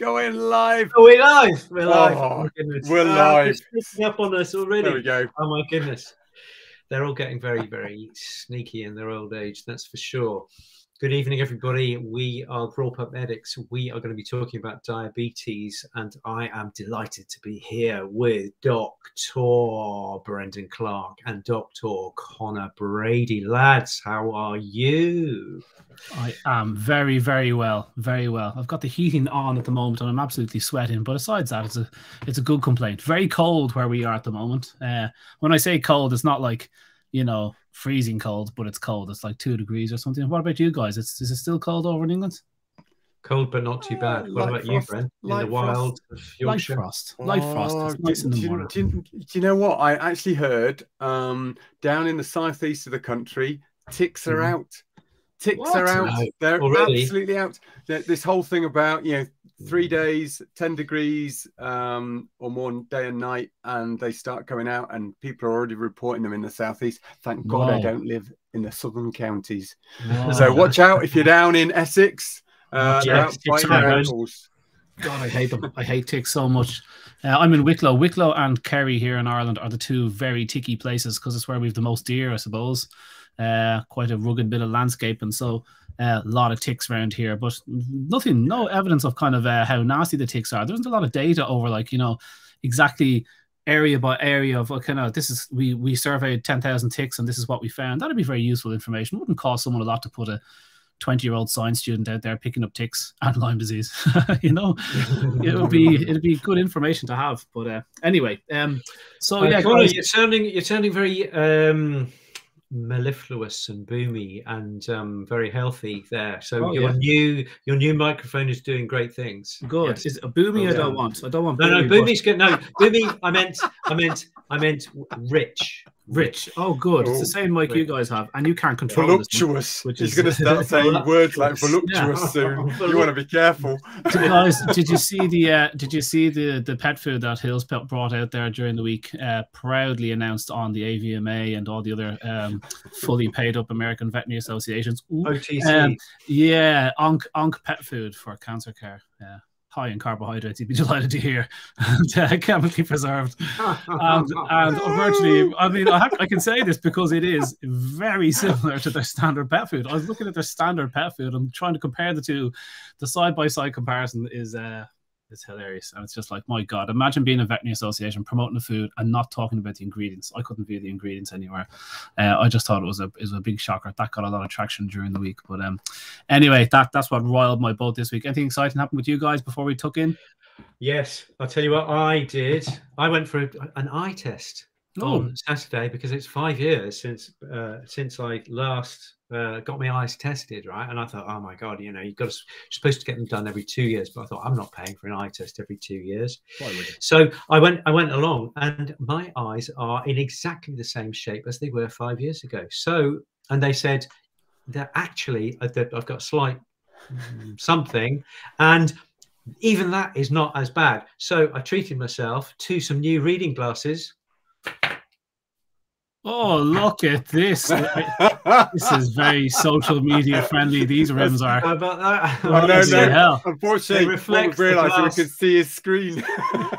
going live. Are we live? We're live. Oh, my goodness. we're Ah, live. sneaking up on us already. There we go. Oh my goodness. They're all getting very, very sneaky in their old age, that's for sure. Good evening, everybody. We are Raw Pet Medics. We are going to be talking about diabetes, and I am delighted to be here with Dr. Brendan Clark and Dr. Conor Brady. Lads, how are you? I am very, very well, very well. I've got the heating on at the moment, and I'm absolutely sweating. But aside that, it's a it's a good complaint. Very cold where we are at the moment. Uh, when I say cold, it's not like you know freezing cold, but it's cold. It's like two degrees or something. What about you guys? It's is it still cold over in England? Cold, but not too Uh, bad. What light about you, frost, Brent? In light the wild of Light frost, light frost. Oh, It's nice do, in the do you- morning. do do you know what? I actually heard um, down in the southeast of the country, ticks are Mhm. out. Ticks What? are out. No. They're Already? absolutely out. Th- This whole thing about you know three days, ten degrees um, or more day and night, and they start coming out, and people are already reporting them in the southeast. Thank God I don't live in the southern counties. Whoa. So watch out if you're down in Essex. Uh, Yeah, out ticks biting are your out. ankles. God, I hate them. I hate ticks so much. Uh, I'm in Wicklow. Wicklow and Kerry here in Ireland are the two very ticky places because it's where we've the most deer, I suppose. Uh, quite a rugged bit of landscape, and so uh, a lot of ticks around here. But nothing, no evidence of kind of uh, how nasty the ticks are. There isn't a lot of data over, like you know, exactly area by area of kind of this is. We we surveyed ten thousand ticks, and this is what we found. That'd be very useful information. Wouldn't cost someone a lot to put a 20 year old science student out there picking up ticks and Lyme disease. you know, it would be it'd be good information to have. But uh, anyway, um, so Uh, yeah, guys, you're sounding you're sounding very um, mellifluous and boomy and um, very healthy there. So Oh, your yeah. new your new microphone is doing great things. good. Yes. Is it a boomy? I don't want. I don't want. No, no, boomy, but boomy's good. No, boomy. I meant I meant I meant rich. Rich. Oh, good. It's Oh, the same mic you guys have, and you can't control this. Voluptuous. which He's is- going to start saying words like voluptuous Yeah. soon. You want to be careful. Did- guys, did you see the uh, did you see the the pet food that Hills Pet brought out there during the week? Uh, proudly announced on the AVMA and all the other um, fully paid up American veterinary associations. Ooh, OTC. Um, yeah, onk onk pet food for cancer care. Yeah, high in carbohydrates. You'd be delighted to hear, and, uh, chemically preserved. And, and virtually, I mean, I, have, I can say this because it is very similar to their standard pet food. I was looking at their standard pet food. I'm trying to compare the two. The side by side comparison is uh, is hilarious, and it's just like, my God, imagine being a veterinary association promoting the food and not talking about the ingredients. I couldn't view the ingredients anywhere. Uh, I just thought it was a it was a big shocker. That got a lot of traction during the week, but um, anyway, that that's what roiled my boat this week. Anything exciting happened with you guys before we took in? yes, I'll tell you what I did. I went for a, an eye test Oh. on Saturday because it's five years since uh, since I last uh, got my eyes tested, right? And I thought, oh my god, you know, you've got to, you're supposed to get them done every two years, but I thought I'm not paying for an eye test every two years. So I went I went along, and my eyes are in exactly the same shape as they were five years ago. So, and they said they're actually uh, I've got slight mm, something, and even that is not as bad. So I treated myself to some new reading glasses. Oh, look at this! this is very social media friendly. These rims are. How about that? Oh, no, no. hell. Unfortunately, They what reflect we've realised we could see his screen.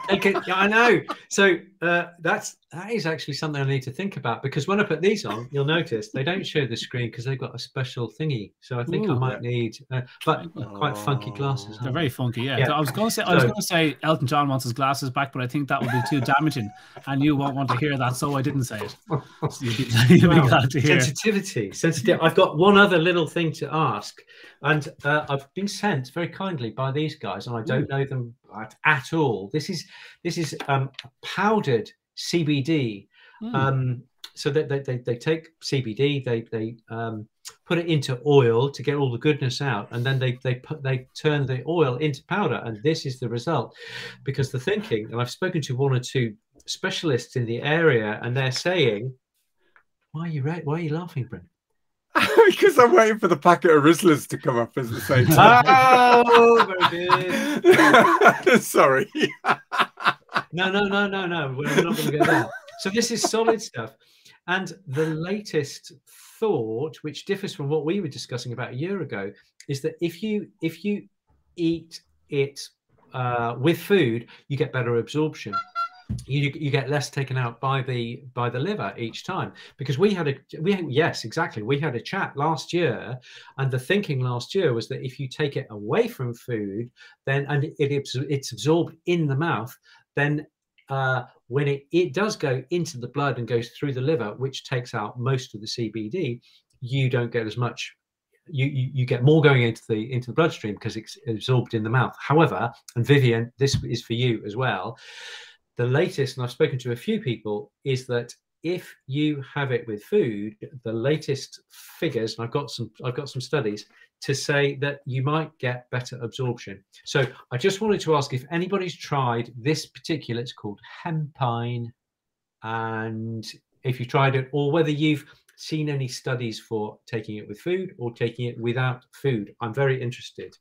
They can- yeah, I know. So uh, that's that is actually something I need to think about because when I put these on, you'll notice they don't show the screen because they've got a special thingy. So I think I Ooh. might need, uh, but quite funky glasses. They're very funky, yeah. Yeah. I was going to say, I was So- going to say, Elton John wants his glasses back, but I think that would be too damaging, and you won't want to hear that, so I didn't say it. So you'd be, you'd be glad to hear. sensitivity sensitivity i've got one other little thing to ask and uh, i've been sent very kindly by these guys and i don't know them at, at all this is this is um powdered cbd Hmm. um so they, they, they take cbd they they um put it into oil to get all the goodness out and then they they put they turn the oil into powder and this is the result because the thinking and i've spoken to one or two specialists in the area and they're saying why are you ra- why are you laughing brent because I'm waiting for the packet of Rizlas to come up at the same time. oh very good Sorry. No no no no no we're not going to go there. So this is solid stuff. And the latest thought which differs from what we were discussing about a year ago is that if you if you eat it uh, with food, you get better absorption. You, you get less taken out by the by the liver each time. Because we had a we yes exactly. We had a chat last year and the thinking last year was that if you take it away from food then and it, it's absorbed in the mouth then uh, when it, it does go into the blood and goes through the liver, which takes out most of the CBD, you don't get as much. You, you, you get more going into the into the bloodstream because it's absorbed in the mouth. However, and Vivian, this is for you as well. The latest, and I've spoken to a few people, is that if you have it with food, the latest figures, and I've got some I've got some studies to say that you might get better absorption. So I just wanted to ask if anybody's tried this particular, it's called hempine, and if you tried it, or whether you've seen any studies for taking it with food or taking it without food. I'm very interested.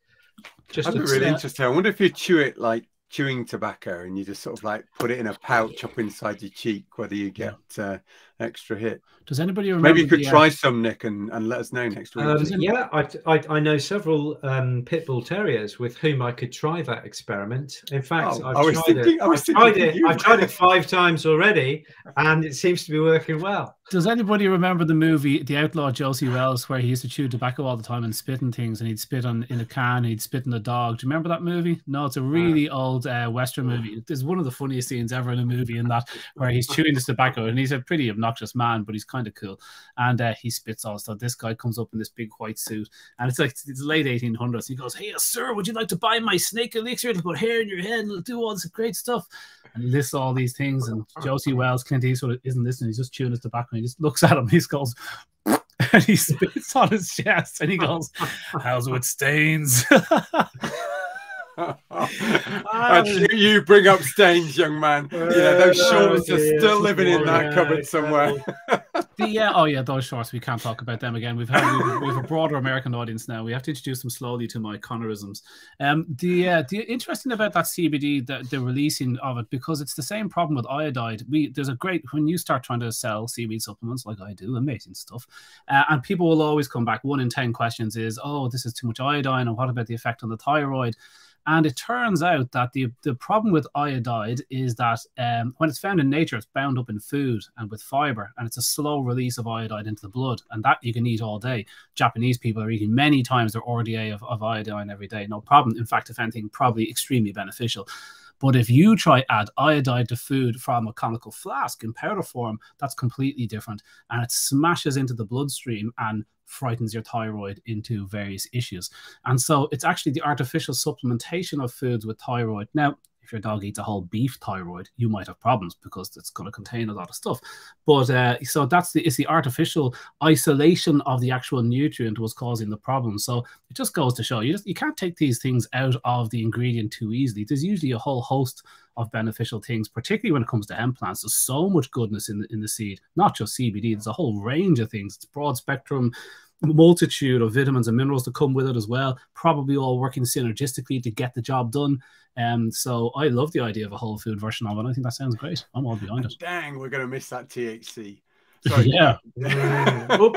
Just I'd be really interested. I wonder if you chew it like chewing tobacco and you just sort of like put it in a pouch up inside your cheek, whether you get uh, extra hit. Does anybody remember? Maybe you could the, uh, try uh... some, Nick, and, and let us know next week. Um, yeah, I, I, I, know several um, pit bull terriers with whom I could try that experiment. In fact, oh, I've tried thinking, it. I was I've tried it. I've tried it five times already, and it seems to be working well. Does anybody remember the movie The Outlaw Josey Wales, where he used to chew tobacco all the time and spit in things, and he'd spit on in a can, and he'd spit in a dog? Do you remember that movie? No, it's a really uh, old uh, Western movie. It's one of the funniest scenes ever in a movie, in that where he's chewing this tobacco, and he's a pretty obnoxious man, but he's kind of cool. And uh, he spits all stuff. This guy comes up in this big white suit, and it's like it's late 1800s. He goes, "Hey, sir, would you like to buy my snake elixir? It'll put hair in your head, and it'll do all this great stuff." And lists all these things, and Josey Wales, Clint Eastwood isn't listening. He's just chewing his tobacco. And he just looks at him. He goes. and he spits on his chest and he goes, How's it with stains? you bring up stains, young man. Yeah, those shorts are still living in that cupboard somewhere. the, yeah, oh yeah, those shorts. We can't talk about them again. We've had we've, we've, a broader American audience now. We have to introduce them slowly to my Connorisms. Um, the uh, the interesting about that CBD, the, the releasing of it, because it's the same problem with iodide. We there's a great when you start trying to sell CBD supplements like I do, amazing stuff, uh, and people will always come back. One in ten questions is, oh, this is too much iodine, and what about the effect on the thyroid? And it turns out that the, the problem with iodide is that um, when it's found in nature, it's bound up in food and with fiber, and it's a slow release of iodide into the blood. And that you can eat all day. Japanese people are eating many times their RDA of, of iodine every day. No problem. In fact, if anything, probably extremely beneficial. But if you try add iodide to food from a conical flask in powder form, that's completely different. And it smashes into the bloodstream and frightens your thyroid into various issues. And so it's actually the artificial supplementation of foods with thyroid. Now, your dog eats a whole beef thyroid, you might have problems because it's going to contain a lot of stuff. But uh, so that's the it's the artificial isolation of the actual nutrient was causing the problem. So it just goes to show you just you can't take these things out of the ingredient too easily. There's usually a whole host of beneficial things, particularly when it comes to hemp plants. There's so much goodness in the, in the seed, not just CBD. There's a whole range of things. It's broad spectrum multitude of vitamins and minerals that come with it as well, probably all working synergistically to get the job done. Um, so I love the idea of a whole food version of it. I think that sounds great. I'm all behind it. Dang, we're going to miss that THC. Sorry. yeah. oh,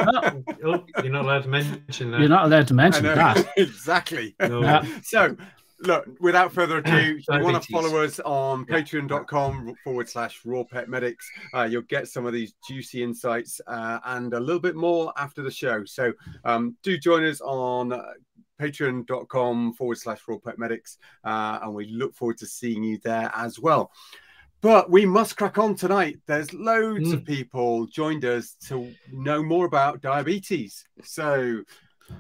oh, you're not allowed to mention that. You're not allowed to mention that. exactly. No. So look, without further ado, if you want to follow us on patreon.com forward slash raw pet medics, uh, you'll get some of these juicy insights uh, and a little bit more after the show. So um, do join us on uh, patreon.com forward slash raw pet medics, uh, and we look forward to seeing you there as well. But we must crack on tonight. There's loads mm. of people joined us to know more about diabetes. So,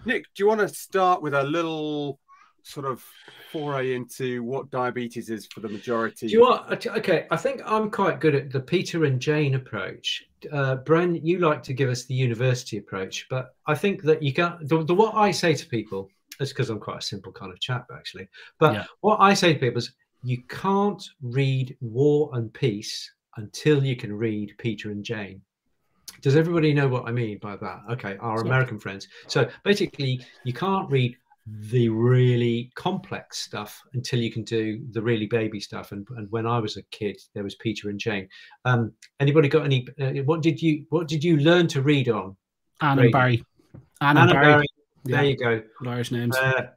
Nick, do you want to start with a little sort of foray into what diabetes is for the majority. Do you want? Okay, I think I'm quite good at the Peter and Jane approach. Uh, Bren, you like to give us the university approach, but I think that you can. The, the what I say to people is because I'm quite a simple kind of chap, actually. But yeah. what I say to people is, you can't read War and Peace until you can read Peter and Jane. Does everybody know what I mean by that? Okay, our American friends. So basically, you can't read the really complex stuff until you can do the really baby stuff. And, and when I was a kid, there was Peter and Jane. Um, anybody got any? Uh, what did you What did you learn to read on? Anne and Barry. Anne, and Barry. Barry. There yeah. you go. Irish names. Uh,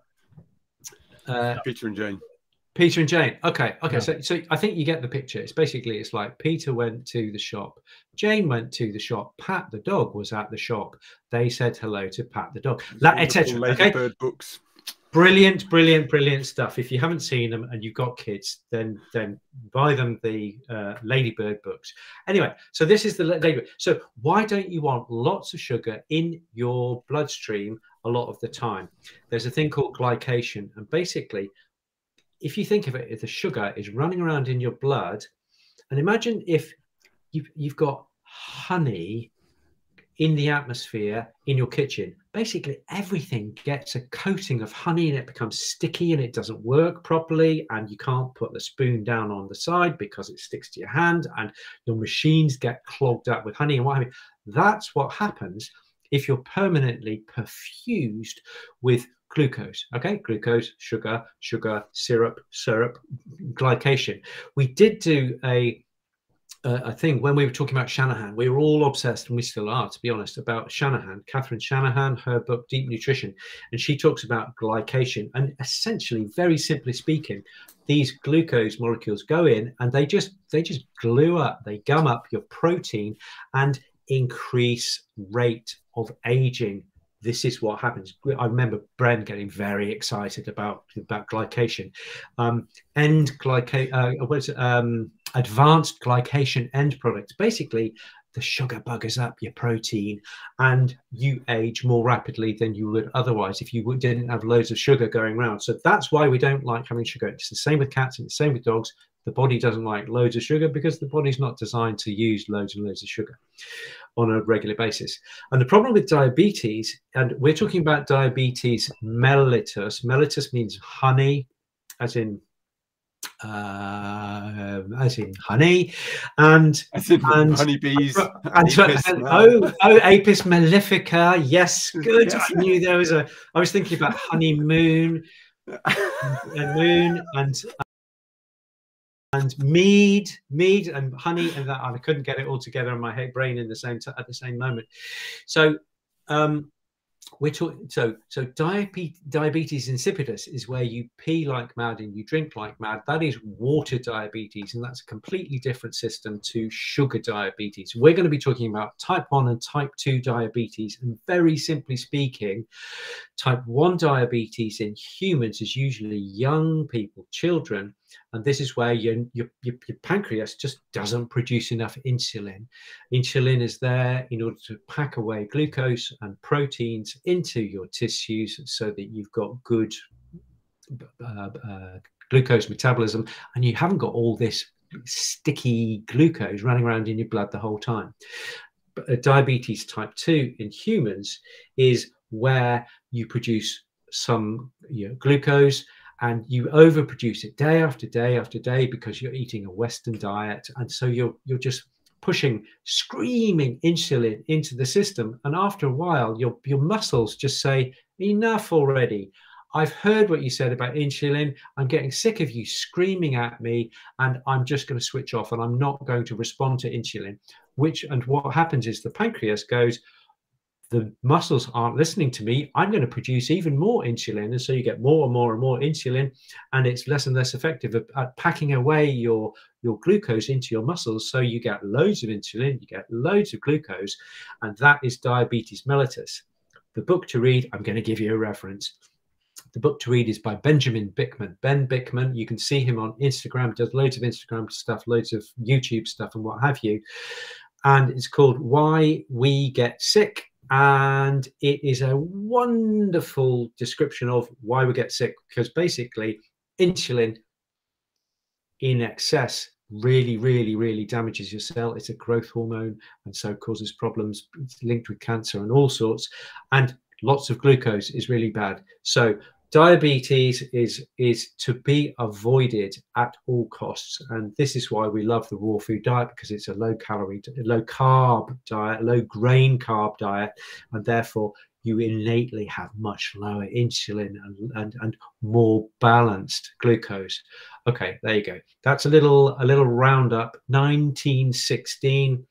uh, Peter and Jane. Peter and Jane. Okay, okay. Yeah. So, so I think you get the picture. It's basically it's like Peter went to the shop, Jane went to the shop, Pat the dog was at the shop. They said hello to Pat the dog, etc. Okay. Bird books. Brilliant, brilliant, brilliant stuff. If you haven't seen them and you've got kids, then then buy them the uh, Ladybird books. Anyway, so this is the Ladybird. So why don't you want lots of sugar in your bloodstream a lot of the time? There's a thing called glycation, and basically if you think of it, if the sugar is running around in your blood, and imagine if you've, you've got honey in the atmosphere in your kitchen, basically everything gets a coating of honey and it becomes sticky and it doesn't work properly. And you can't put the spoon down on the side because it sticks to your hand and your machines get clogged up with honey and what have you. That's what happens if you're permanently perfused with glucose. Okay, glucose, sugar, sugar, syrup, syrup, glycation. We did do a a thing when we were talking about Shanahan. We were all obsessed, and we still are, to be honest, about Shanahan. Catherine Shanahan, her book Deep Nutrition, and she talks about glycation. And essentially, very simply speaking, these glucose molecules go in and they just they just glue up, they gum up your protein and increase rate of aging this is what happens. I remember Bren getting very excited about about glycation, um, end glycation. Uh, um, advanced glycation end products? Basically, the sugar buggers up your protein, and you age more rapidly than you would otherwise if you didn't have loads of sugar going around. So that's why we don't like having sugar. It's the same with cats and the same with dogs. The body doesn't like loads of sugar because the body's not designed to use loads and loads of sugar on a regular basis. And the problem with diabetes, and we're talking about diabetes mellitus, mellitus means honey, as in uh, as in honey, and in and honeybees, and, and, and oh, oh, Apis mellifica. Yes, good. I knew there was a. I was thinking about honeymoon, and moon, and and mead, mead and honey, and that I couldn't get it all together in my brain in the same t- at the same moment. So um, we're talking so so diabetes, diabetes insipidus is where you pee like mad and you drink like mad that is water diabetes and that's a completely different system to sugar diabetes we're going to be talking about type 1 and type 2 diabetes and very simply speaking type 1 diabetes in humans is usually young people children and this is where your, your, your, pancreas just doesn't produce enough insulin. Insulin is there in order to pack away glucose and proteins into your tissues so that you've got good uh, uh, glucose metabolism and you haven't got all this sticky glucose running around in your blood the whole time. But, uh, diabetes type 2 in humans is where you produce some you know, glucose and you overproduce it day after day after day because you're eating a western diet and so you're you're just pushing screaming insulin into the system and after a while your your muscles just say enough already I've heard what you said about insulin. I'm getting sick of you screaming at me, and I'm just going to switch off and I'm not going to respond to insulin. Which and what happens is the pancreas goes, the muscles aren't listening to me, I'm going to produce even more insulin. And so you get more and more and more insulin, and it's less and less effective at, at, packing away your, your glucose into your muscles. So you get loads of insulin, you get loads of glucose, and that is diabetes mellitus. The book to read, I'm going to give you a reference. The book to read is by Benjamin Bikman. Ben Bikman, you can see him on Instagram, does loads of Instagram stuff, loads of YouTube stuff, and what have you. And it's called Why We Get Sick and it is a wonderful description of why we get sick because basically insulin in excess really really really damages your cell. It's a growth hormone and so causes problems it's linked with cancer and all sorts. And lots of glucose is really bad. So diabetes is is to be avoided at all costs and this is why we love the raw food diet because it's a low calorie low carb diet low grain carb diet and therefore you innately have much lower insulin and, and, and more balanced glucose. Okay there you go. That's a little a little roundup 1916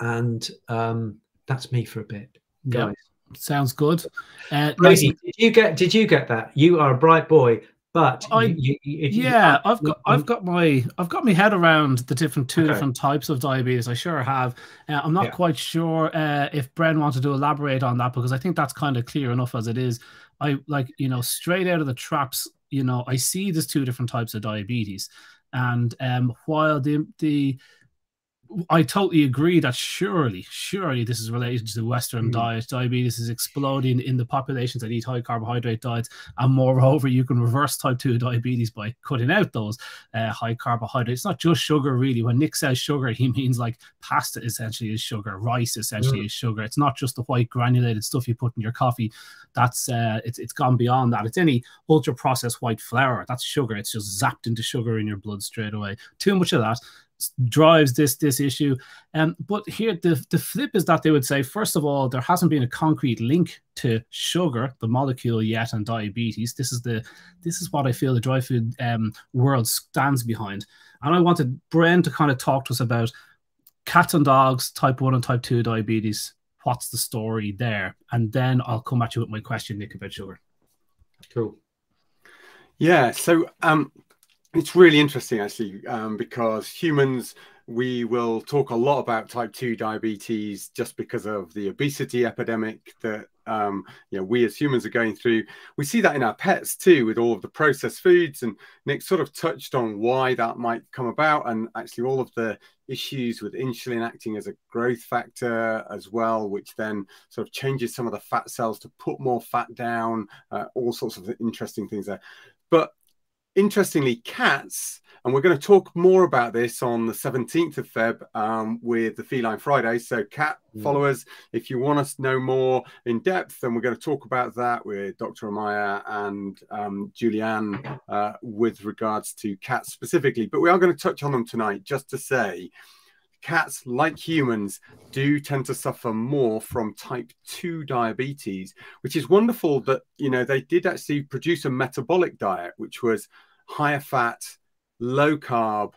and um that's me for a bit guys Sounds good. Uh, did you get did you get that? You are a bright boy. But I, you, you, yeah, I've got I've got my I've got my head around the different two okay. different types of diabetes. I sure have. Uh, I'm not yeah. quite sure uh, if Bren wanted to elaborate on that because I think that's kind of clear enough as it is. I like you know straight out of the traps. You know, I see there's two different types of diabetes, and um, while the the I totally agree that surely, surely this is related to the Western mm. diet. Diabetes is exploding in the populations that eat high carbohydrate diets, and moreover, you can reverse type two diabetes by cutting out those uh, high carbohydrates. It's not just sugar, really. When Nick says sugar, he means like pasta essentially is sugar, rice essentially mm. is sugar. It's not just the white granulated stuff you put in your coffee. That's uh, it's it's gone beyond that. It's any ultra processed white flour. That's sugar. It's just zapped into sugar in your blood straight away. Too much of that drives this this issue. Um, but here the the flip is that they would say first of all there hasn't been a concrete link to sugar, the molecule yet, and diabetes. This is the this is what I feel the dry food um, world stands behind. And I wanted Bren to kind of talk to us about cats and dogs, type one and type two diabetes. What's the story there? And then I'll come at you with my question, Nick, about sugar. Cool. Yeah. So um, it's really interesting actually um, because humans we will talk a lot about type 2 diabetes just because of the obesity epidemic that um, you know we as humans are going through. We see that in our pets too with all of the processed foods and nick sort of touched on why that might come about and actually all of the issues with insulin acting as a growth factor as well which then sort of changes some of the fat cells to put more fat down uh, all sorts of interesting things there. But interestingly, cats, and we're going to talk more about this on the 17th of Feb um, with the Feline Friday. So, cat mm. followers, if you want us to know more in depth, then we're going to talk about that with Dr. Amaya and um, Julianne uh, with regards to cats specifically. But we are going to touch on them tonight just to say cats, like humans, do tend to suffer more from type 2 diabetes, which is wonderful that, you know, they did actually produce a metabolic diet, which was higher fat, low carb,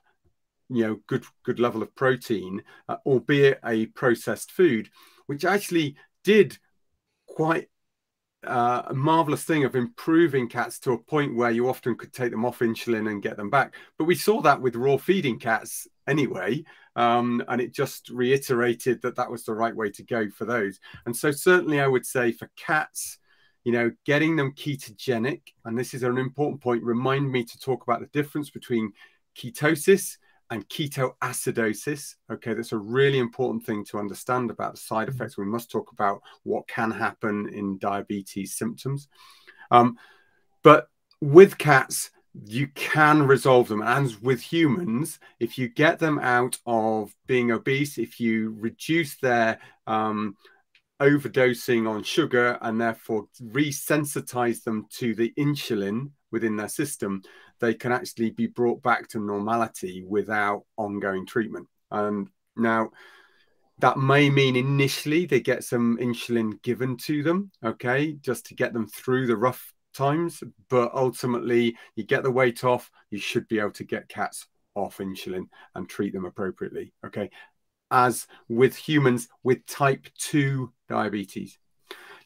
you know, good, good level of protein, uh, albeit a processed food, which actually did quite uh, a marvelous thing of improving cats to a point where you often could take them off insulin and get them back. But we saw that with raw feeding cats anyway. Um, and it just reiterated that that was the right way to go for those. And so, certainly, I would say for cats, you know, getting them ketogenic, and this is an important point, remind me to talk about the difference between ketosis and ketoacidosis. Okay, that's a really important thing to understand about the side mm-hmm. effects. We must talk about what can happen in diabetes symptoms. Um, but with cats, you can resolve them. And with humans, if you get them out of being obese, if you reduce their um, overdosing on sugar and therefore resensitize them to the insulin within their system, they can actually be brought back to normality without ongoing treatment. And now, that may mean initially they get some insulin given to them, okay, just to get them through the rough times, but ultimately you get the weight off, you should be able to get cats off insulin and treat them appropriately. Okay. As with humans with type 2 diabetes.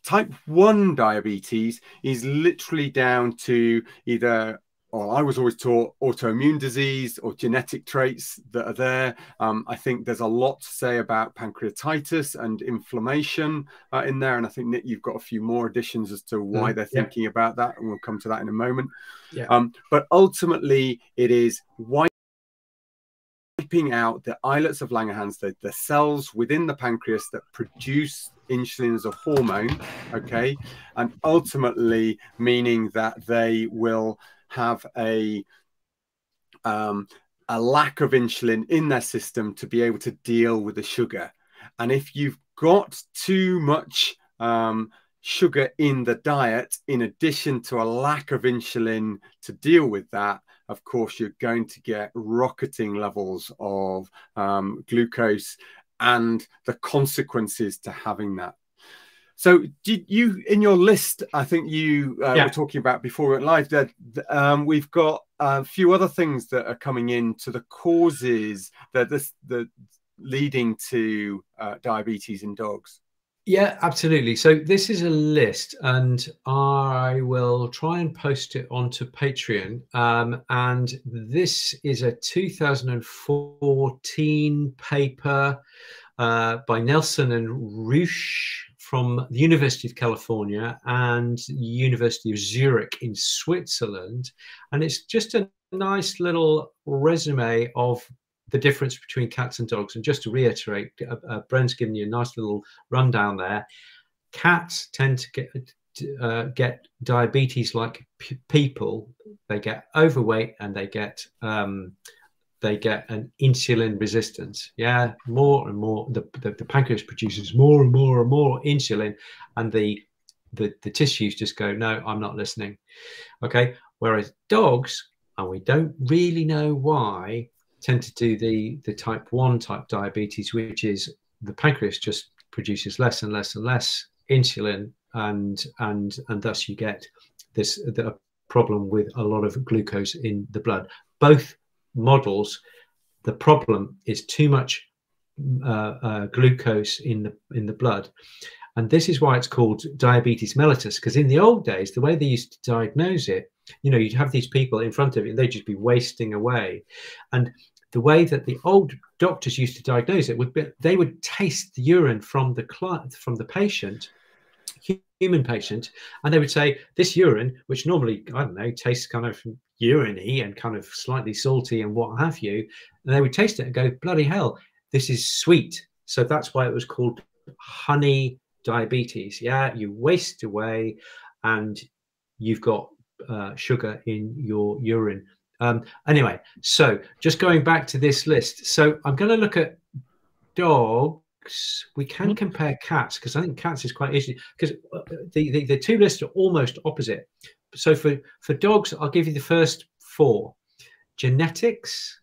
Type 1 diabetes is literally down to either well, I was always taught autoimmune disease or genetic traits that are there. Um, I think there's a lot to say about pancreatitis and inflammation uh, in there. And I think, Nick, you've got a few more additions as to why mm, they're yeah. thinking about that. And we'll come to that in a moment. Yeah. Um, but ultimately, it is wiping out the islets of Langerhans, the, the cells within the pancreas that produce insulin as a hormone. Okay. And ultimately, meaning that they will have a um, a lack of insulin in their system to be able to deal with the sugar. And if you've got too much um, sugar in the diet, in addition to a lack of insulin to deal with that, of course, you're going to get rocketing levels of um, glucose and the consequences to having that. So, did you in your list? I think you uh, yeah. were talking about before we went live that um, we've got a few other things that are coming in to the causes that this the leading to uh, diabetes in dogs. Yeah, absolutely. So this is a list, and I will try and post it onto Patreon. Um, and this is a 2014 paper uh, by Nelson and Reusch from the University of California and University of Zurich in Switzerland, and it's just a nice little resume of the difference between cats and dogs. And just to reiterate, uh, uh, Bren's given you a nice little rundown there. Cats tend to get uh, get diabetes like people. They get overweight and they get um, they get an insulin resistance. Yeah, more and more. The, the, the pancreas produces more and more and more insulin, and the the, the tissues just go, no, I'm not listening. Okay. Whereas dogs, and we don't really know why, tend to do the the type 1 type diabetes which is the pancreas just produces less and less and less insulin and and and thus you get this the problem with a lot of glucose in the blood. Both models the problem is too much uh, uh, glucose in the in the blood. And this is why it's called diabetes mellitus because in the old days the way they used to diagnose it you know, you'd have these people in front of you and they'd just be wasting away. And the way that the old doctors used to diagnose it would be they would taste the urine from the client, from the patient, human patient, and they would say, This urine, which normally, I don't know, tastes kind of urine and kind of slightly salty and what have you, and they would taste it and go, Bloody hell, this is sweet. So that's why it was called honey diabetes. Yeah, you waste away and you've got uh, sugar in your urine. Um, anyway, so just going back to this list. So I'm going to look at dogs. We can mm-hmm. compare cats because I think cats is quite easy because uh, the, the, the two lists are almost opposite. So for, for dogs, I'll give you the first four genetics,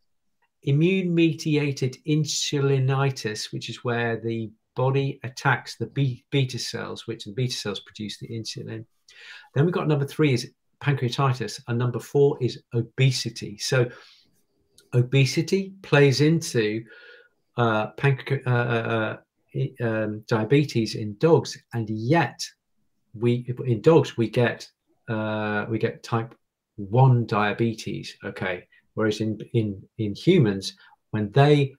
immune mediated insulinitis, which is where the body attacks the beta cells, which the beta cells produce the insulin. Then we've got number three is pancreatitis, and number four is obesity. So, obesity plays into uh, pancre- uh, uh, uh um, diabetes in dogs, and yet we in dogs we get uh, we get type one diabetes. Okay, whereas in in in humans, when they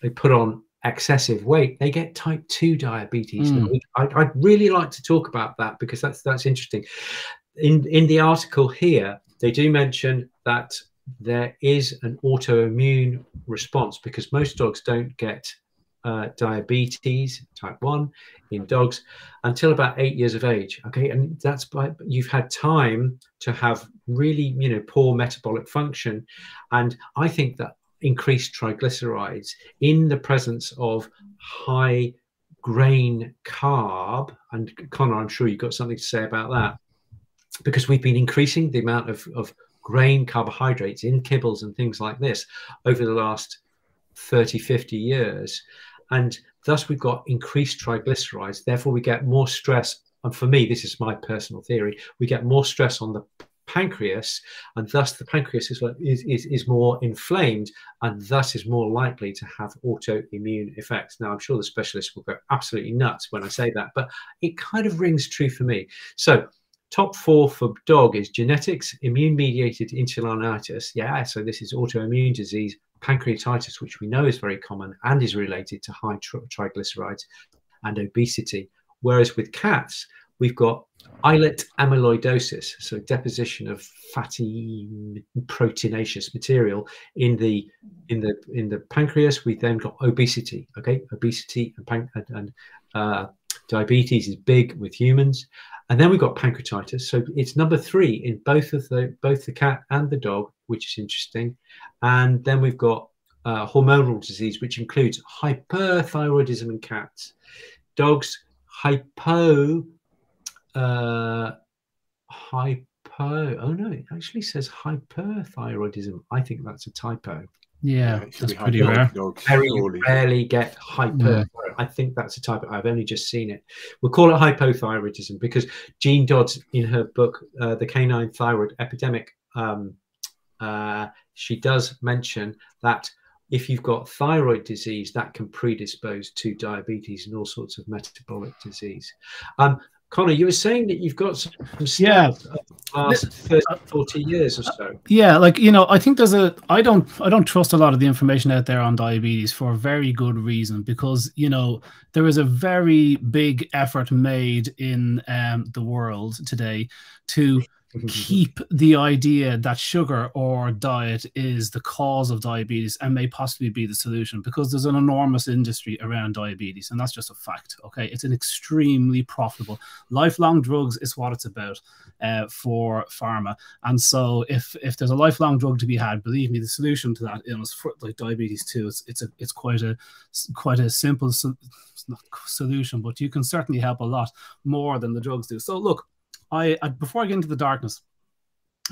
they put on excessive weight, they get type 2 diabetes. Mm. I, would really like to talk about that because that's that's interesting in in the article here, they do mention that there is an autoimmune response because most dogs don't get uh, diabetes type 1 in dogs until about eight years of age okay? And that's by you've had time to have really you know poor metabolic function. And i think that increased triglycerides in the presence of high grain carb and conor i'm sure you've got something to say about that because we've been increasing the amount of, of grain carbohydrates in kibbles and things like this over the last 30, 50 years. And thus we've got increased triglycerides. Therefore, we get more stress. And for me, this is my personal theory, we get more stress on the pancreas, and thus the pancreas is, is, is, more inflamed and thus is more likely to have autoimmune effects. Now, I'm sure the specialists will go absolutely nuts when I say that, but it kind of rings true for me. So, Top four for dog is genetics, immune mediated insulinitis. Yeah, so this is autoimmune disease, pancreatitis, which we know is very common and is related to high tri- triglycerides and obesity. Whereas with cats, we've got islet amyloidosis, so deposition of fatty proteinaceous material in the in the in the pancreas. We've then got obesity. Okay, obesity and, and uh, diabetes is big with humans, and then we've got pancreatitis. So it's number three in both of the both the cat and the dog, which is interesting. And then we've got uh, hormonal disease, which includes hyperthyroidism in cats. Dogs, hypo, uh, hypo. Oh no, it actually says hyperthyroidism. I think that's a typo. Yeah, yeah that's pretty rare. Very rarely get hyper. Yeah. I think that's a type. of, I've only just seen it. We'll call it hypothyroidism because Jean Dodds, in her book, uh, "The Canine Thyroid Epidemic," um, uh, she does mention that if you've got thyroid disease, that can predispose to diabetes and all sorts of metabolic disease. Um, Conor, you were saying that you've got some yeah. last 30, 40 years or so. Yeah, like you know, I think there's a I don't I don't trust a lot of the information out there on diabetes for a very good reason because you know there is a very big effort made in um, the world today to keep the idea that sugar or diet is the cause of diabetes and may possibly be the solution because there's an enormous industry around diabetes and that's just a fact okay? It's an extremely profitable. Lifelong drugs is what it's about uh, for pharma. And so if if there's a lifelong drug to be had believe me the solution to that know, for, like diabetes too it's it's a it's quite a quite a simple so, solution but you can certainly help a lot more than the drugs do. So look I, I before I get into the darkness,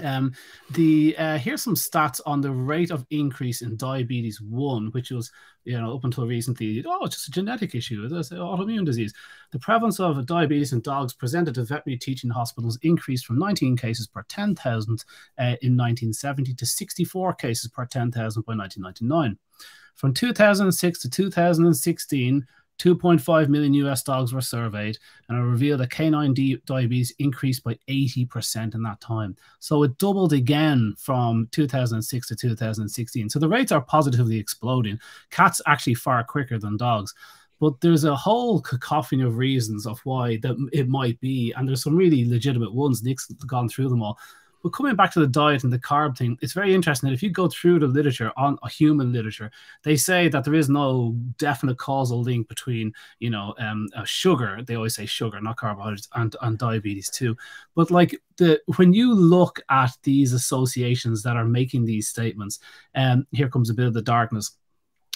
um, the uh, here's some stats on the rate of increase in diabetes one, which was you know up until recently, oh, it's just a genetic issue, it's an autoimmune disease. The prevalence of diabetes in dogs presented to veterinary teaching hospitals increased from 19 cases per 10,000 uh, in 1970 to 64 cases per 10,000 by 1999. From 2006 to 2016, 2.5 million US dogs were surveyed, and it revealed that canine diabetes increased by 80% in that time. So it doubled again from 2006 to 2016. So the rates are positively exploding. Cats actually far quicker than dogs. But there's a whole cacophony of reasons of why that it might be, and there's some really legitimate ones. Nick's gone through them all. But coming back to the diet and the carb thing, it's very interesting that if you go through the literature on a human literature, they say that there is no definite causal link between, you know, um, uh, sugar. They always say sugar, not carbohydrates, and, and diabetes too. But like the when you look at these associations that are making these statements, um, here comes a bit of the darkness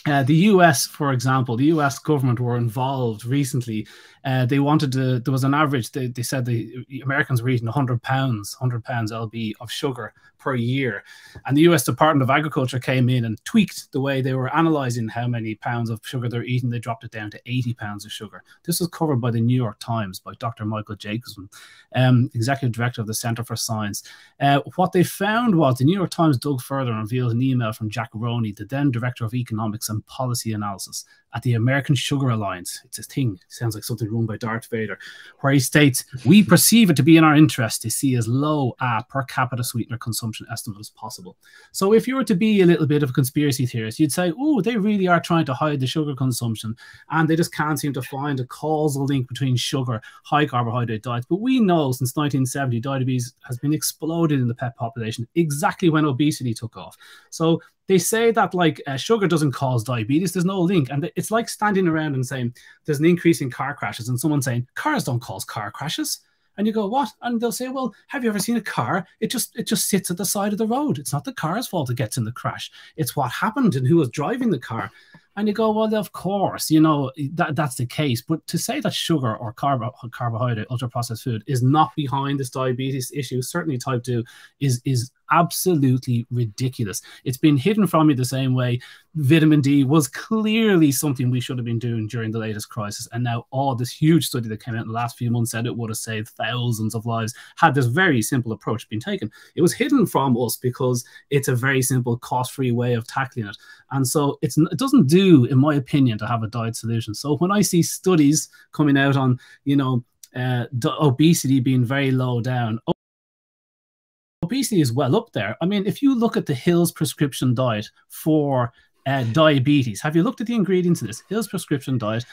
uh, the US, for example, the US government were involved recently. Uh, they wanted to, there was an average, they, they said the Americans were eating 100 pounds, 100 pounds LB of sugar per year. And the US Department of Agriculture came in and tweaked the way they were analyzing how many pounds of sugar they're eating. They dropped it down to 80 pounds of sugar. This was covered by the New York Times by Dr. Michael Jacobson, um, executive director of the Center for Science. Uh, what they found was the New York Times dug further and revealed an email from Jack Roney, the then director of economics and policy analysis at the American Sugar Alliance. It's a thing, it sounds like something run by Darth Vader, where he states, We perceive it to be in our interest to see as low a per capita sweetener consumption estimate as possible. So if you were to be a little bit of a conspiracy theorist, you'd say, Oh, they really are trying to hide the sugar consumption, and they just can't seem to find a causal link between sugar, high carbohydrate diets. But we know since 1970, diabetes has been exploded in the pet population exactly when obesity took off. So they say that like uh, sugar doesn't cause diabetes. There's no link, and it's like standing around and saying there's an increase in car crashes, and someone saying cars don't cause car crashes. And you go, what? And they'll say, well, have you ever seen a car? It just it just sits at the side of the road. It's not the car's fault it gets in the crash. It's what happened and who was driving the car. And you go, well, of course, you know, that, that's the case. But to say that sugar or carb- carbohydrate, ultra processed food is not behind this diabetes issue, certainly type 2, is, is absolutely ridiculous. It's been hidden from you the same way vitamin D was clearly something we should have been doing during the latest crisis. And now all this huge study that came out in the last few months said it would have saved thousands of lives had this very simple approach been taken. It was hidden from us because it's a very simple, cost-free way of tackling it. And so it's it doesn't do, in my opinion, to have a diet solution. So when I see studies coming out on, you know, uh, obesity being very low down, obesity is well up there. I mean, if you look at the Hills prescription diet for uh, diabetes, have you looked at the ingredients in this Hills prescription diet?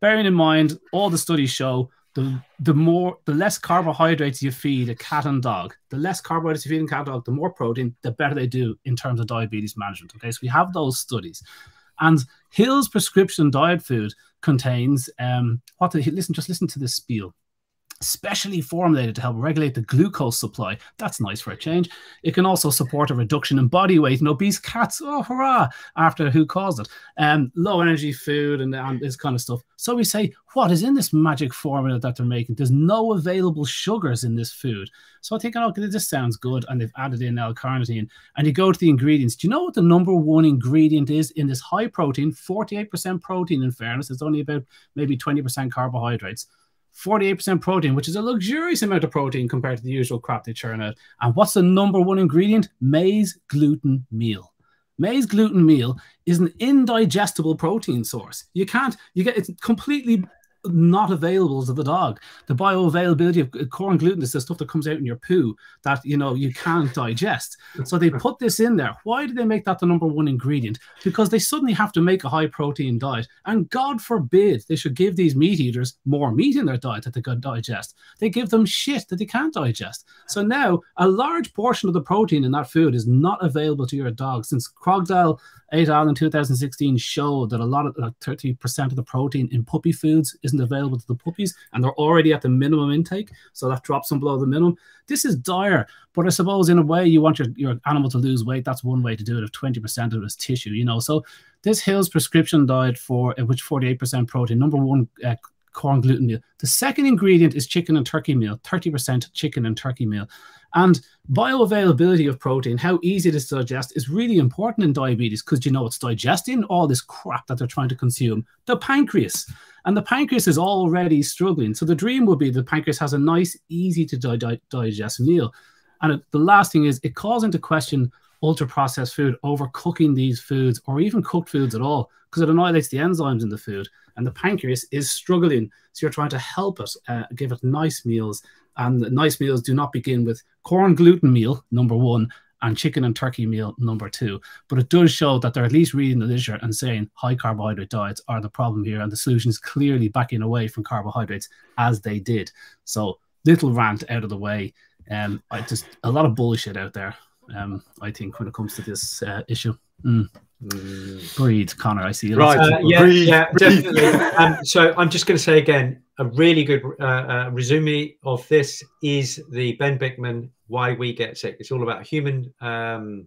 Bearing in mind, all the studies show the the more the less carbohydrates you feed a cat and dog, the less carbohydrates you feed a cat and dog, the more protein, the better they do in terms of diabetes management. Okay, so we have those studies, and Hill's prescription diet food contains um what? Listen, just listen to this spiel specially formulated to help regulate the glucose supply. That's nice for a change. It can also support a reduction in body weight in obese cats. Oh, hurrah! After who caused it? Um, low energy food and, and this kind of stuff. So we say, what is in this magic formula that they're making? There's no available sugars in this food. So I think, oh, this sounds good. And they've added in L-carnitine. And you go to the ingredients. Do you know what the number one ingredient is in this high protein, 48% protein in fairness? It's only about maybe 20% carbohydrates. 48% protein, which is a luxurious amount of protein compared to the usual crap they churn out. And what's the number one ingredient? Maize gluten meal. Maize gluten meal is an indigestible protein source. You can't, you get it's completely not available to the dog. The bioavailability of corn gluten is the stuff that comes out in your poo that you know you can't digest. So they put this in there. Why do they make that the number one ingredient? Because they suddenly have to make a high protein diet, and God forbid they should give these meat eaters more meat in their diet that they can digest. They give them shit that they can't digest. So now a large portion of the protein in that food is not available to your dog since Crogdile et al. in 2016 showed that a lot of like 30% of the protein in puppy foods isn't available to the puppies, and they're already at the minimum intake, so that drops them below the minimum. This is dire, but I suppose in a way you want your, your animal to lose weight. That's one way to do it. If 20% of it is tissue, you know. So this Hill's prescription diet for which 48% protein, number one. Uh, corn gluten meal. The second ingredient is chicken and turkey meal, 30% chicken and turkey meal. And bioavailability of protein, how easy it is to digest, is really important in diabetes because you know it's digesting all this crap that they're trying to consume. The pancreas. And the pancreas is already struggling. So the dream would be the pancreas has a nice, easy to di di digest meal. And it, the last thing is it calls into question ultra processed food, overcooking these foods, or even cooked foods at all, because it annihilates the enzymes in the food. And the pancreas is struggling. So you're trying to help it, uh, give it nice meals and nice meals do not begin with corn gluten meal, number one, and chicken and turkey meal, number two. But it does show that they're at least reading the literature and saying high carbohydrate diets are the problem here. And the solution is clearly backing away from carbohydrates as they did. So, little rant out of the way. Um, I just a lot of bullshit out there. Um, I think when it comes to this uh, issue. Mm. Breed, Conor. I see. Right. Uh, yeah, breed, yeah, breed. definitely. um, so I'm just going to say again, a really good uh, uh, resume of this is the Ben Bikman "Why We Get Sick." It's all about human um,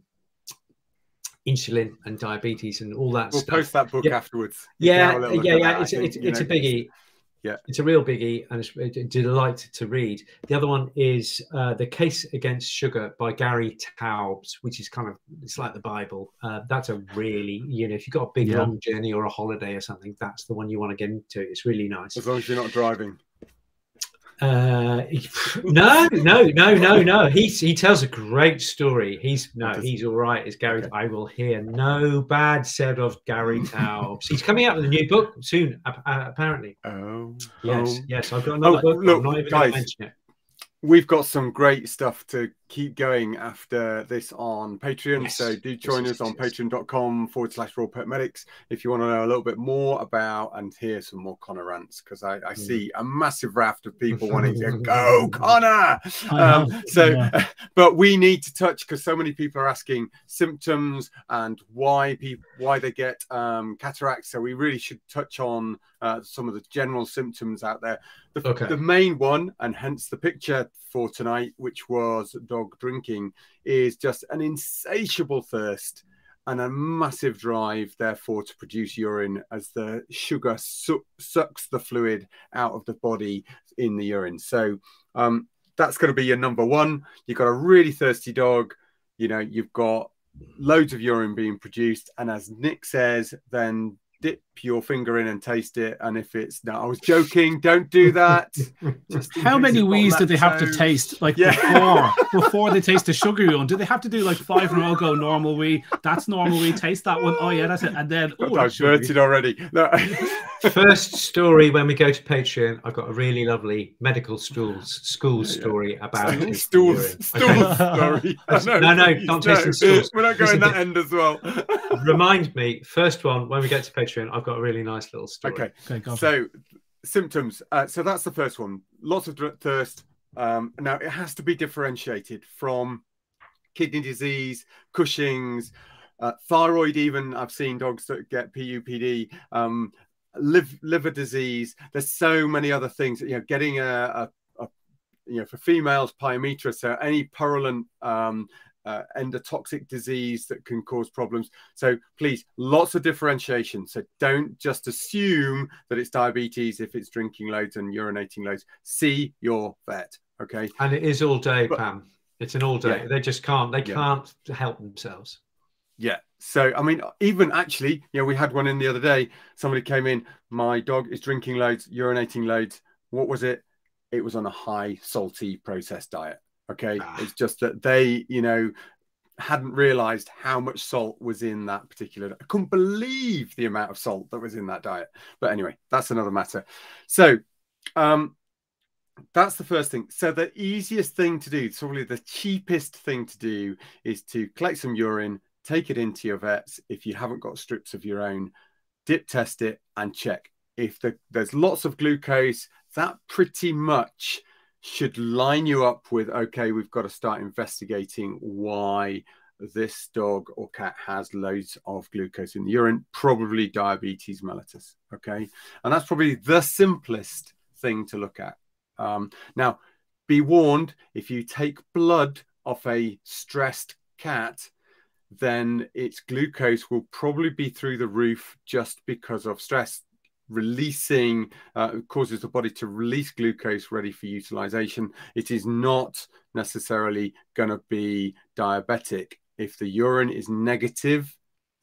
insulin and diabetes and all that. We'll stuff. post that book yeah. afterwards. Yeah, yeah, yeah. It's, it's, it's, a biggie. Yeah, it's a real biggie, and it's a delight to read. The other one is uh, "The Case Against Sugar" by Gary Taubes, which is kind of it's like the Bible. Uh, that's a really you know if you've got a big yeah. long journey or a holiday or something, that's the one you want to get into. It's really nice. As long as you're not driving. Uh, no, no, no, no, no. He he tells a great story. He's no, he's all right. Is Gary? I will hear no bad said of Gary Taubes. he's coming out with a new book soon, uh, apparently. Oh, yes, oh. yes. I've got another oh, book. Look, I'm not even guys, mention it we've got some great stuff to keep going after this on Patreon. Yes, so do join us on patreon.com forward slash raw pet medics if you want to know a little bit more about and hear some more Conor rants because I, I, mm. see a massive raft of people wanting to go, Conor. Um, so, yeah. but we need to touch because so many people are asking symptoms and why people why they get um, cataracts. So we really should touch on uh, some of the general symptoms out there. The, okay. the main one, and hence the picture for tonight, which was dog drinking, is just an insatiable thirst and a massive drive, therefore, to produce urine as the sugar su- sucks the fluid out of the body in the urine. So um, that's going to be your number one. You've got a really thirsty dog. You know, you've got loads of urine being produced. And as Nick says, then dip your finger in and taste it. And if it's no, I was joking. Don't do that. How many wees do they have to taste? Like yeah. before, before they taste the sugary one, do they have to do like five in a row? Go normal wee. That's normal wee. Taste that one. Oh yeah, that's it. And then oh, diverted already. No. First story when we go to Patreon, I've got a really lovely medical stools school story about stools. Stools story. no, no, no, not tasting stools. We're not going that end as well. Remind me. First one when we get to Patreon, I've got a really nice little story. Okay. okay so symptoms. Uh, so that's the first one. Lots of thirst. Um, now it has to be differentiated from kidney disease, Cushing's, uh, thyroid. Even I've seen dogs that get PUPD. Um, liver, liver disease. There's so many other things. You know, getting a, a, a you know, for females, pyometra, so any purulent um, uh, endotoxic disease that can cause problems. So please, lots of differentiation. So don't just assume that it's diabetes if it's drinking loads and urinating loads. See your vet. Okay. And it is all day, but, Pam. It's an all day. Yeah. They just can't. They yeah. can't help themselves. Yeah. So I mean, even actually, you know, we had one in the other day. Somebody came in. My dog is drinking loads, urinating loads. What was it? It was on a high salty processed diet. Okay, ah. it's just that they, you know, hadn't realized how much salt was in that particular. I couldn't believe the amount of salt that was in that diet. But anyway, that's another matter. So, um, that's the first thing. So the easiest thing to do, probably the cheapest thing to do, is to collect some urine, take it into your vets. If you haven't got strips of your own, dip test it and check. If the, there's lots of glucose, that pretty much should line you up with okay, we've got to start investigating why this dog or cat has loads of glucose in the urine, probably diabetes mellitus. Okay. And that's probably the simplest thing to look at. Um, now, be warned if you take blood off a stressed cat, then its glucose will probably be through the roof just because of stress. Releasing uh, causes the body to release glucose ready for utilization. It is not necessarily going to be diabetic. If the urine is negative,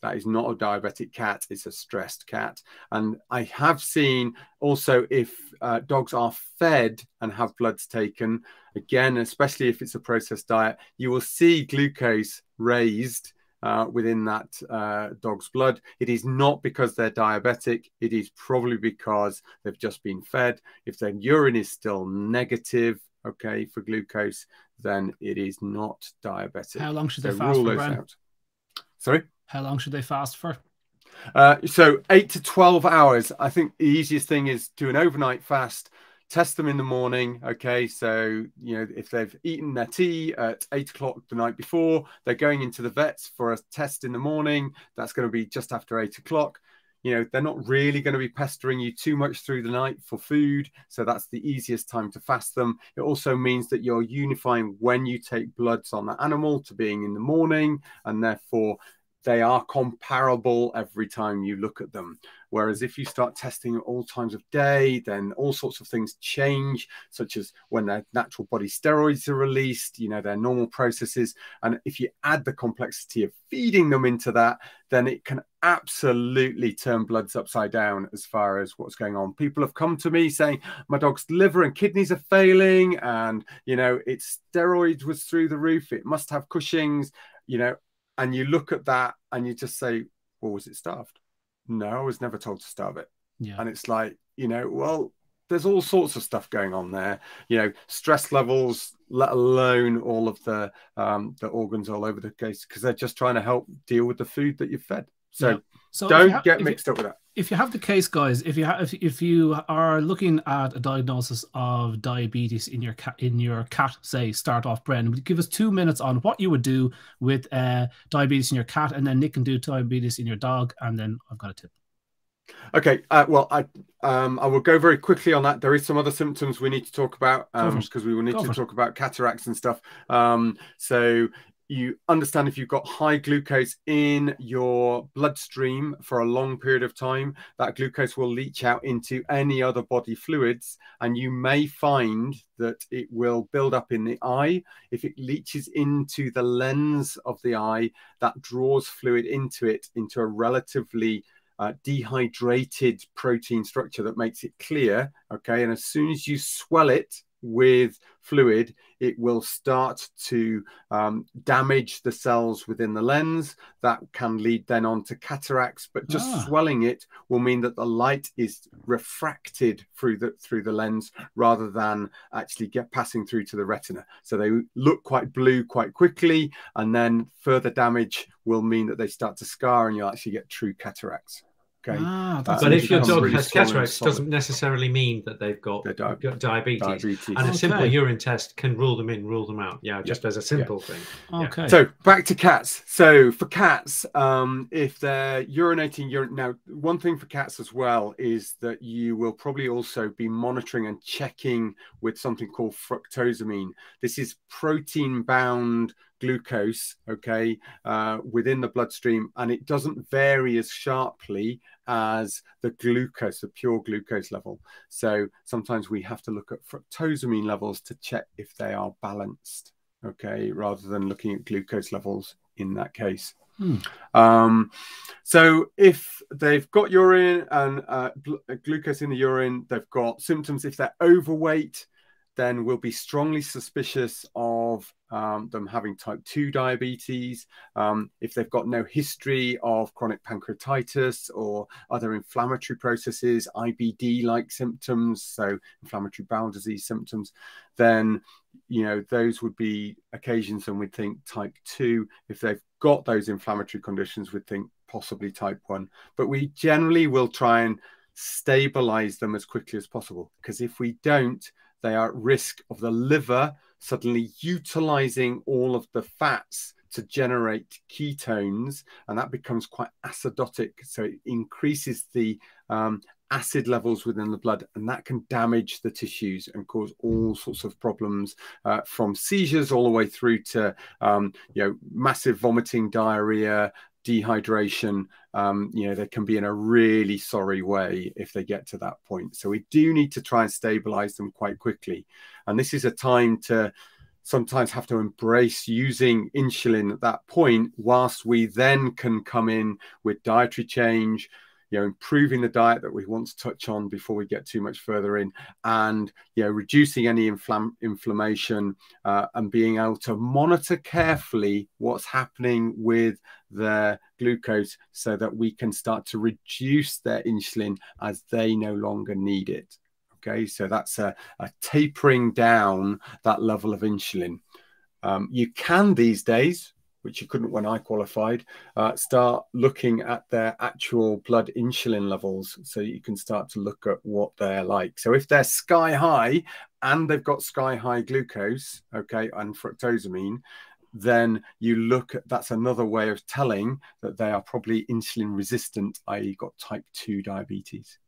that is not a diabetic cat, it's a stressed cat. And I have seen also if uh, dogs are fed and have bloods taken, again, especially if it's a processed diet, you will see glucose raised uh, within that uh, dog's blood. It is not because they're diabetic, it is probably because they've just been fed. If their urine is still negative, okay, for glucose, then it is not diabetic. How long should so they fast for, Out. Sorry? How long should they fast for? Uh, so eight to 12 hours. I think the easiest thing is do an overnight fast, test them in the morning. Okay. So, you know, if they've eaten their tea at eight o'clock the night before, they're going into the vets for a test in the morning. That's going to be just after eight o'clock. You know, they're not really going to be pestering you too much through the night for food. So that's the easiest time to fast them. It also means that you're unifying when you take bloods on the animal to being in the morning and therefore they are comparable every time you look at them. Whereas if you start testing at all times of day, then all sorts of things change, such as when their natural body steroids are released, you know, their normal processes. And if you add the complexity of feeding them into that, then it can absolutely turn bloods upside down as far as what's going on. People have come to me saying, my dog's liver and kidneys are failing, and, you know, its steroids was through the roof, it must have Cushing's you know, and you look at that and you just say, well, was it starved? No, I was never told to starve it. Yeah. And it's like, you know, well, there's all sorts of stuff going on there. You know, stress levels, let alone all of the um, the organs all over the case, because they're just trying to help deal with the food that you've fed. So, yeah. so don't get mixed you, up with that if you have the case, guys, if you have, if, if you are looking at a diagnosis of diabetes in your cat, in your cat, say, start off, Bren, give us two minutes on what you would do with uh, diabetes in your cat, and then Nick can do diabetes in your dog, and then I've got a tip. Okay, uh, well, I um, I will go very quickly on that. There is some other symptoms we need to talk about because um, we will need go to talk about cataracts and stuff. Um, so you understand if you've got high glucose in your bloodstream for a long period of time, that glucose will leach out into any other body fluids, and you may find that it will build up in the eye. If it leaches into the lens of the eye, that draws fluid into it into a relatively uh, dehydrated protein structure that makes it clear. Okay. And as soon as you swell it, with fluid, it will start to um, damage the cells within the lens. That can lead then on to cataracts, but just ah. swelling it will mean that the light is refracted through the through the lens rather than actually get passing through to the retina. So they look quite blue quite quickly, and then further damage will mean that they start to scar and you'll actually get true cataracts. Okay. Ah, but if your dog really has cataracts, doesn't necessarily mean that they've got, di- got diabetes. diabetes. And a simple urine test can rule them in, rule them out. Yeah, just as a simple yeah. thing. Okay. Yeah. So back to cats. So for cats, um, if they're urinating urine, now one thing for cats as well is that you will probably also be monitoring and checking with something called fructosamine. This is protein-bound glucose, okay, uh, within the bloodstream, and it doesn't vary as sharply as the glucose, the pure glucose level. So sometimes we have to look at fructosamine levels to check if they are balanced, okay, rather than looking at glucose levels in that case. Hmm. Um, so if they've got urine and uh, glucose in the urine, they've got symptoms. If they're overweight, then we'll be strongly suspicious of um, them having type 2 diabetes. Um, if they've got no history of chronic pancreatitis or other inflammatory processes, IBD like symptoms, so inflammatory bowel disease symptoms, then you know those would be occasions when we'd think type 2. If they've got those inflammatory conditions, we'd think possibly type 1. But we generally will try and stabilize them as quickly as possible because if we don't, they are at risk of the liver suddenly utilizing all of the fats to generate ketones, and that becomes quite acidotic. So it increases the um, acid levels within the blood, and that can damage the tissues and cause all sorts of problems uh, from seizures all the way through to um, you know massive vomiting, diarrhea, dehydration, um, you know, they can be in a really sorry way if they get to that point. So we do need to try and stabilize them quite quickly. And this is a time to sometimes have to embrace using insulin at that point, whilst we then can come in with dietary change, you know, improving the diet that we want to touch on before we get too much further in, and you know, reducing any inflam- inflammation uh, and being able to monitor carefully what's happening with their glucose so that we can start to reduce their insulin as they no longer need it. Okay, so that's a, a tapering down that level of insulin. Um, you can these days which you couldn't when I qualified, uh, start looking at their actual blood insulin levels so you can start to look at what they're like. So if they're sky high and they've got sky high glucose, okay, and fructosamine, then you look at that's another way of telling that they are probably insulin resistant, i.e., got type 2 diabetes.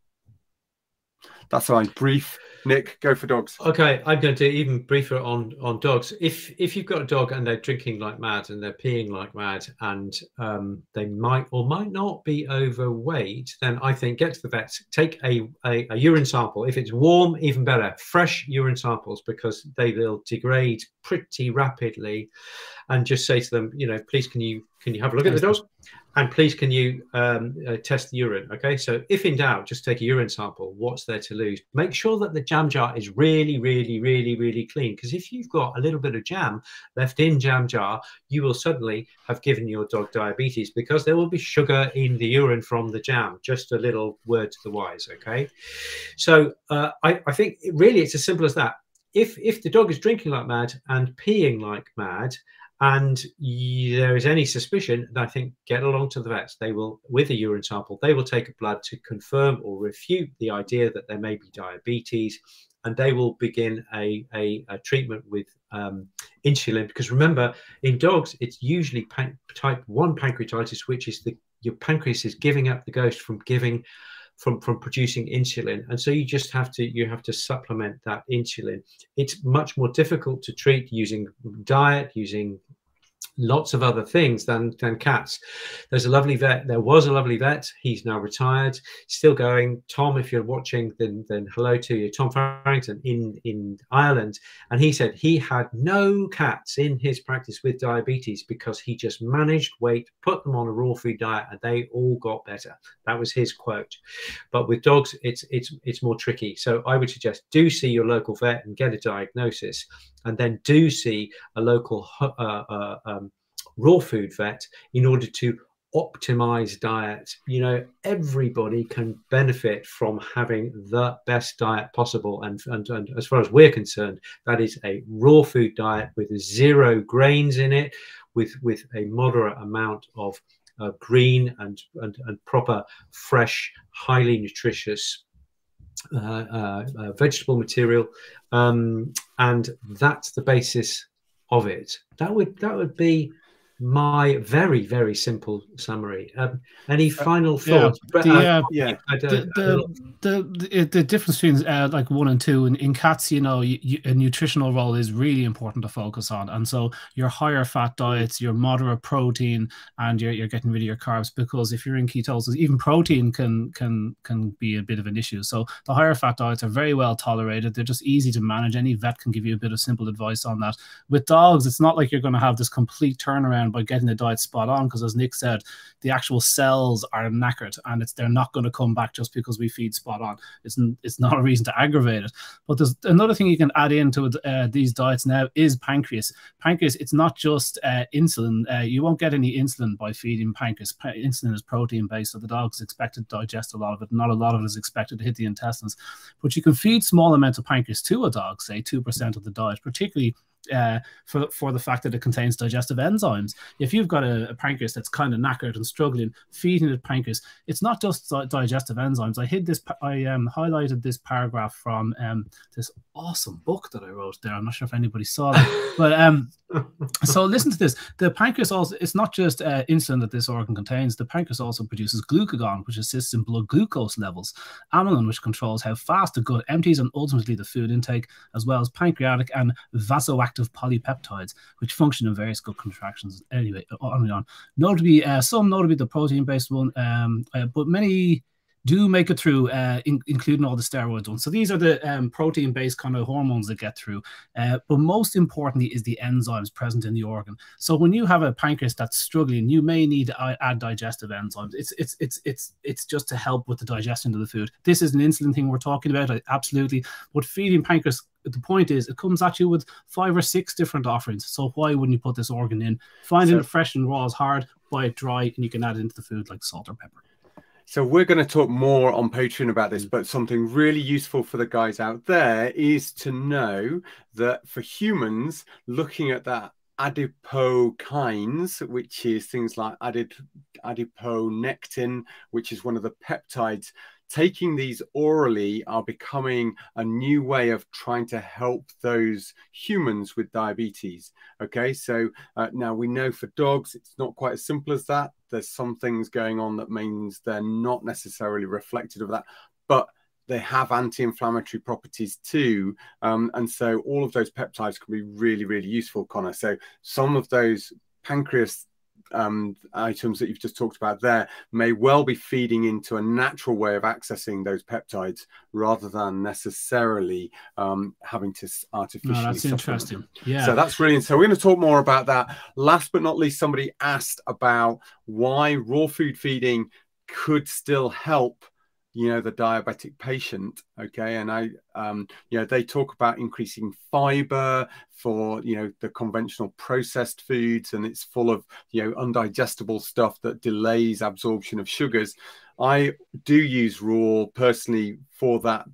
That's fine. Brief. Nick, go for dogs. Okay, I'm going to do even briefer on on dogs. If if you've got a dog and they're drinking like mad and they're peeing like mad and um, they might or might not be overweight, then I think get to the vet, take a, a, a urine sample. If it's warm, even better. Fresh urine samples because they will degrade pretty rapidly, and just say to them, you know, please can you can you have a look at the dog? And please, can you um, uh, test the urine? Okay, so if in doubt, just take a urine sample. What's there to lose? Make sure that the jam jar is really, really, really, really clean. Because if you've got a little bit of jam left in jam jar, you will suddenly have given your dog diabetes because there will be sugar in the urine from the jam. Just a little word to the wise. Okay, so uh, I, I think really it's as simple as that. If if the dog is drinking like mad and peeing like mad, and there is any suspicion, I think get along to the vets. They will, with a urine sample, they will take a blood to confirm or refute the idea that there may be diabetes, and they will begin a, a, a treatment with um, insulin. Because remember, in dogs, it's usually type 1 pancreatitis, which is the your pancreas is giving up the ghost from giving from from producing insulin. And so you just have to you have to supplement that insulin. It's much more difficult to treat using diet using lots of other things than than cats. There's a lovely vet. There was a lovely vet. He's now retired, still going. Tom, if you're watching, then then hello to you, Tom Farrington in in Ireland, and he said he had no cats in his practice with diabetes because he just managed weight, put them on a raw food diet, and they all got better. That was his quote. But with dogs, it's it's it's more tricky. So I would suggest do see your local vet and get a diagnosis and then do see a local uh, uh, um, raw food vet in order to optimize diet. You know, everybody can benefit from having the best diet possible. And, and, and, as far as we're concerned, that is a raw food diet with zero grains in it, with, with a moderate amount of uh, green and, and, and proper, fresh, highly nutritious uh, uh, uh, vegetable material, um, and that's the basis of it. That would that would be my very very simple summary. Um, any uh, final thoughts? Yeah, the, uh, yeah. The, the, the, the, difference between uh, like one and two in, in cats you know you, you, a nutritional role is really important to focus on. And so your higher fat diets your moderate protein and you're, you're getting rid of your carbs because if you're in ketosis even protein can can can be a bit of an issue. So the higher fat diets are very well tolerated. They're just easy to manage. Any vet can give you a bit of simple advice on that. With dogs it's not like you're going to have this complete turnaround by getting the diet spot on. Because as Nick said, the actual cells are knackered, and it's they're not going to come back just because we feed spot on. It's it's not a reason to aggravate it. But there's another thing you can add into uh, these diets now is pancreas. Pancreas, it's not just uh, insulin. Uh, you won't get any insulin by feeding pancreas. Pa insulin is protein based, so the dog is expected to digest a lot of it. Not a lot of it is expected to hit the intestines. But you can feed small amounts of pancreas to a dog, say 2% of the diet, particularly uh, for for the fact that it contains digestive enzymes. If you've got a, a pancreas that's kind of knackered and struggling, feeding it pancreas, it's not just di digestive enzymes. I hid this. I um, highlighted this paragraph from um, this awesome book that I wrote there. I'm not sure if anybody saw it, but um, so listen to this. The pancreas also it's not just uh, insulin that this organ contains. The pancreas also produces glucagon, which assists in blood glucose levels, amylin, which controls how fast the gut empties and ultimately the food intake, as well as pancreatic and vasoactive polypeptides, which function in various gut contractions. Anyway, on and on. Notably, uh, some notably the protein-based one, um, uh, but many do make it through, uh, in, including all the steroids ones. So these are the um, protein-based kind of hormones that get through. Uh, but most importantly is the enzymes present in the organ. So when you have a pancreas that's struggling, you may need to add digestive enzymes. It's it's it's it's it's just to help with the digestion of the food. This is an insulin thing we're talking about, absolutely. But feeding pancreas the point is it comes at you with five or six different offerings. So why wouldn't you put this organ in? Finding so, it fresh and raw is hard. Buy it dry, and you can add it into the food like salt or pepper. So we're going to talk more on Patreon about this, mm. but something really useful for the guys out there is to know that for humans, looking at that adipokines, which is things like adip adiponectin, which is one of the peptides, taking these orally are becoming a new way of trying to help those humans with diabetes. Okay, so uh, now we know for dogs, it's not quite as simple as that. There's some things going on that means they're not necessarily reflected of that, but they have anti-inflammatory properties too um, and so all of those peptides can be really really useful conor so some of those pancreas um, items that you've just talked about there may well be feeding into a natural way of accessing those peptides rather than necessarily um, having to artificially. No, that's interesting. Yeah. So that's brilliant. So we're going to talk more about that. Last but not least, somebody asked about why raw food feeding could still help you know the diabetic patient okay? And i um you know they talk about increasing fiber for you know the conventional processed foods and it's full of you know undigestible stuff that delays absorption of sugars. I do use raw personally for that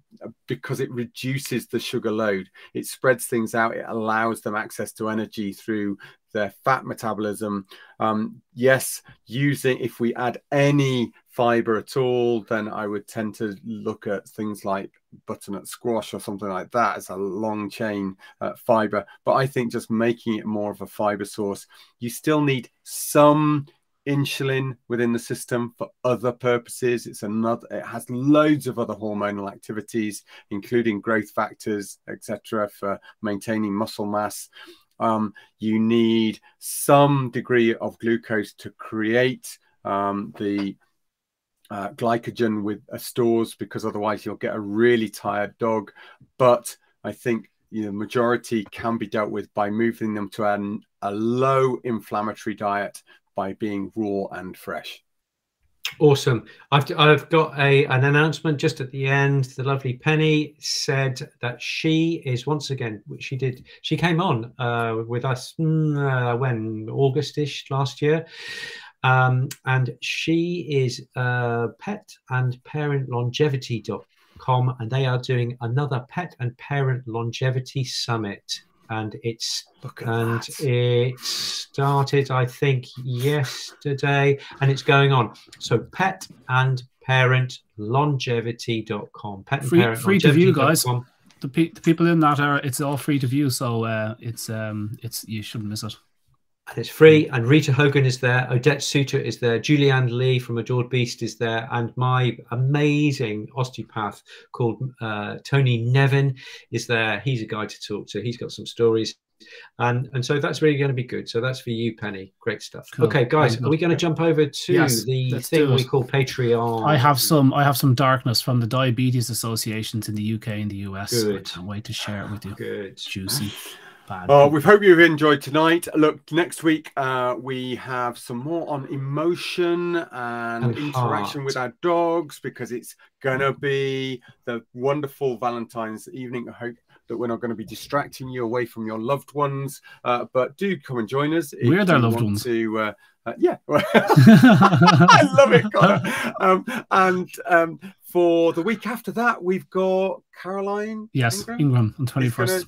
because it reduces the sugar load. It spreads things out. It allows them access to energy through their fat metabolism. Um, yes using if we add any fiber at all, then I would tend to look at things like butternut squash or something like that as a long chain uh, fiber. But I think just making it more of a fiber source, you still need some insulin within the system for other purposes. It's another, it has loads of other hormonal activities, including growth factors, etc., for maintaining muscle mass. Um, you need some degree of glucose to create um, the uh, glycogen with uh, stores because otherwise you'll get a really tired dog. But I think the majority can be dealt with by moving them to an, a low inflammatory diet by being raw and fresh. Awesome. I've, I've got a an announcement just at the end. The lovely Penny said that she is once again. She did. She came on uh, with us mm, uh, when Augustish last year, um, and she is uh, pet and parent longevity.com, and they are doing another pet and parent longevity summit. And it's and that. it started, I think, yesterday, and it's going on. So pet and parent longevity.com. Pet free, parent free to view, guys. The, pe- the people in that are it's all free to view, so uh, it's um it's you shouldn't miss it and it's free. And Rita Hogan is there, Odette Suter is there, Julie Anne Lee from Adored Beast is there, and my amazing osteopath called uh, Tony Nevin is there. He's a guy to talk to. He's got some stories. And and so that's really going to be good. So that's for you, Penny. Great stuff. Cool. Okay, guys, are we going to jump over to yes, the thing we call Patreon? I have some. I have some darkness from the diabetes associations in the UK and the US. Good. I can't wait to share it with you. Good. Juicy. Bad. Oh, we hope you've enjoyed tonight. Look, next week uh, we have some more on emotion and, and interaction heart. with our dogs because it's going to be the wonderful Valentine's evening. I hope that we're not going to be distracting you away from your loved ones. Uh, but do come and join us. We're their loved ones. To, uh, uh, yeah, I love it, Conor. Um, and um, for the week after that, we've got Caroline. Yes, Ingraham, Ingraham on twenty first.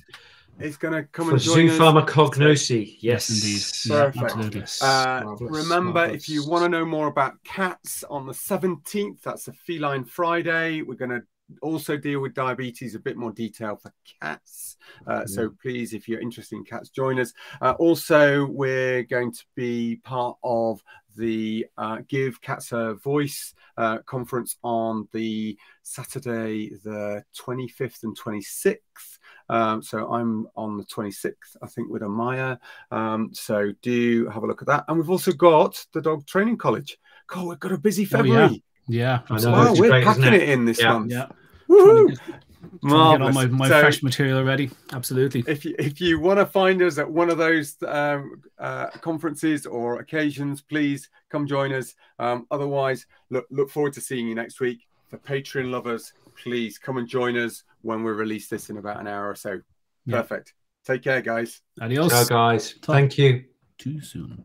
He's going to come for and join zoopharmacognosy. Yes, yes, indeed. Perfect. absolutely. Uh, remember, marvelous. if you want to know more about cats, on the seventeenth, that's a Feline Friday. We're going to also deal with diabetes a bit more detail for cats. Uh, mm. So please, if you're interested in cats, join us. Uh, also, we're going to be part of the uh, Give Cats a Voice uh, conference on the Saturday, the 25th and 26th. Um, so I'm on the 26th, I think, with Amaya. Um, so do have a look at that. And we've also got the Dog Training College. God, we've got a busy February. Oh, yeah. Yeah, I know. Wow, we're great, packing it? it? in this yeah. month. Yeah. Woo! Get, get all my, my so, fresh material ready. Absolutely. If you, if you want to find us at one of those um, uh, conferences or occasions, please come join us. Um, otherwise, look look forward to seeing you next week. For Patreon lovers, please come and join us when we release this in about an hour or so. Perfect. Take care, guys. Adios. Ciao, guys. Talk Thank you. Too soon.